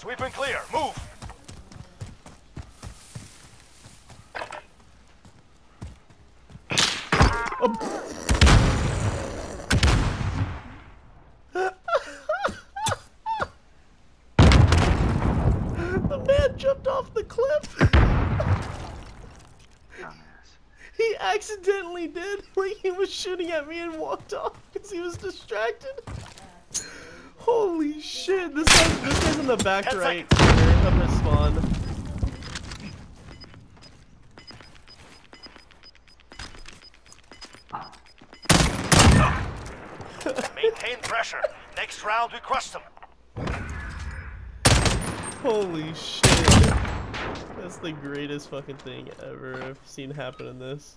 Sweep and clear. Move. The man jumped off the cliff. He accidentally did. Like he was shooting at me and walked off because he was distracted. Holy shit! This guy's this guy's in the back Ten right corner of his spawn. Maintain pressure. Next round, we crush them. Holy shit! That's the greatest fucking thing ever I've seen happen in this.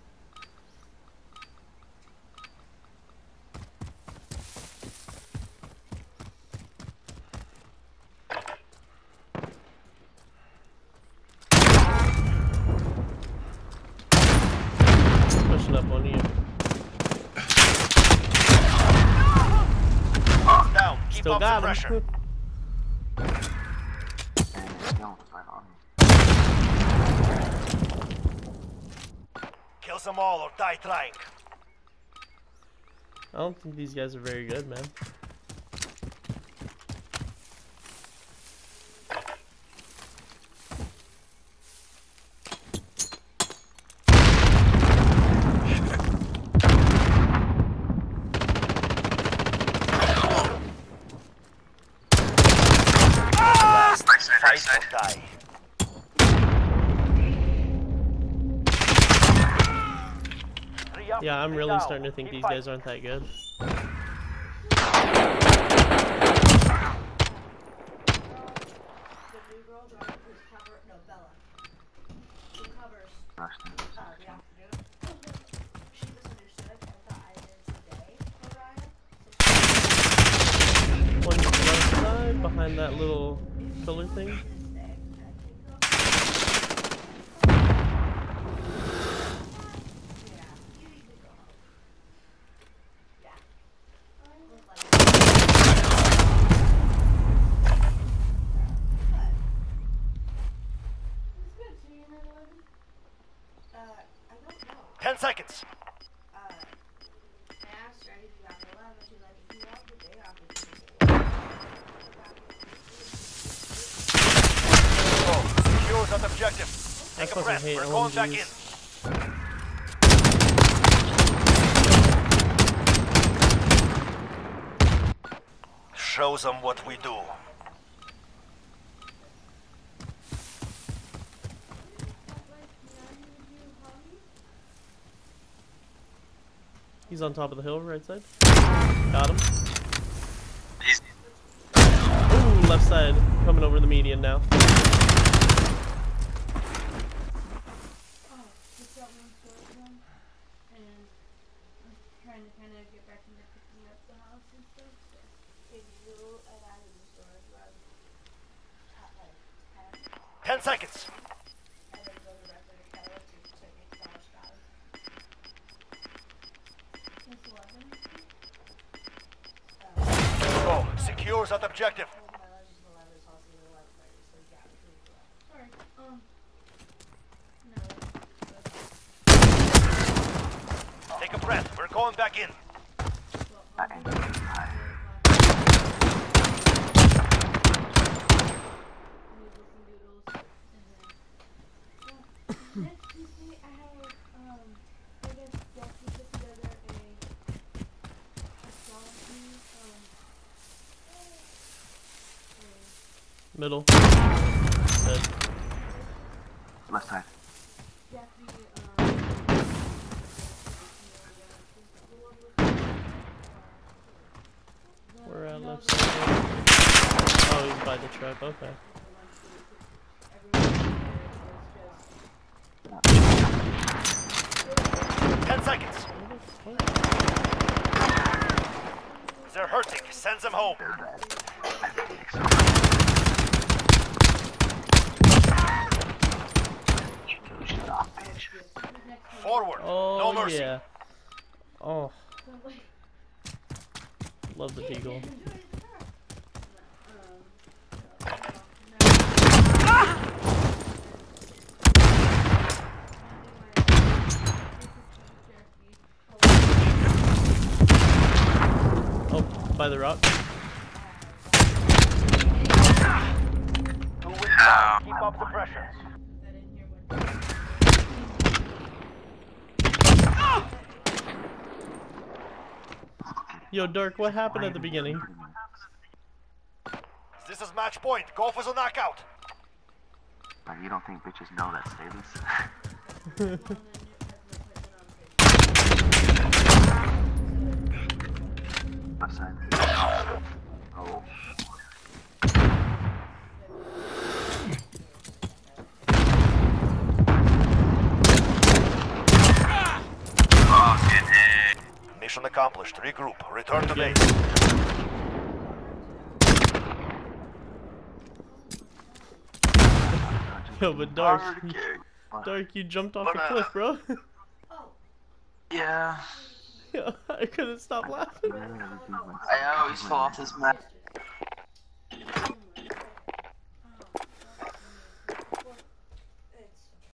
Pushing up on you. Down. Keep Still up the got pressure. him. Man, they don't fight on me. Kill them all or die trying. I don't think these guys are very good, man. Die. Yeah, I'm really starting to think these guys aren't that good. The new girl, the one who's cover, no, Bella. Who covers, Rush them. the afternoon. She misunderstood and thought I did today, Mariah. One to the left side, behind that little thing. Ten seconds. Take a breath. hate We're going back in. Show them what we do. He's on top of the hill, right side. Got him. He's Ooh, left side, coming over the median now. Just got one storage room, and I'm trying to kind of get back into picking up the house and stuff. So. If you and I in the storage room at like 10, Ten seconds. and then go directly to Keller to, to get Josh down. It's 11, I think. Go. Secure that objective. Oh, my lunch is 11, so I'll see you at 11:30, so yeah, we can do that. Sorry, um, no. Take a breath. We're going back in. back in. Hi. Next Tuesday, I have, um, I guess Jackie put together a astrology, um, Middle. Dead. Left side. Jackie, We're at left side. Oh, he's by the truck. Okay. Ten seconds. They're hurting. Send them home. mercy. Yeah. Oh. Love the beagle. Oh, by the rock. Keep up the pressure. Yo, Dark, what happened at the beginning? This is match point. Go for the knockout. Like, you don't think bitches know that status? Left side. Oh. Mission accomplished. Regroup. Return to base. Yo, but Dark, Hard you- kick. What? Dark, you jumped off a uh, cliff, bro. Oh, Yeah. Yo, I couldn't stop laughing. I I always fall off this map. yesterday.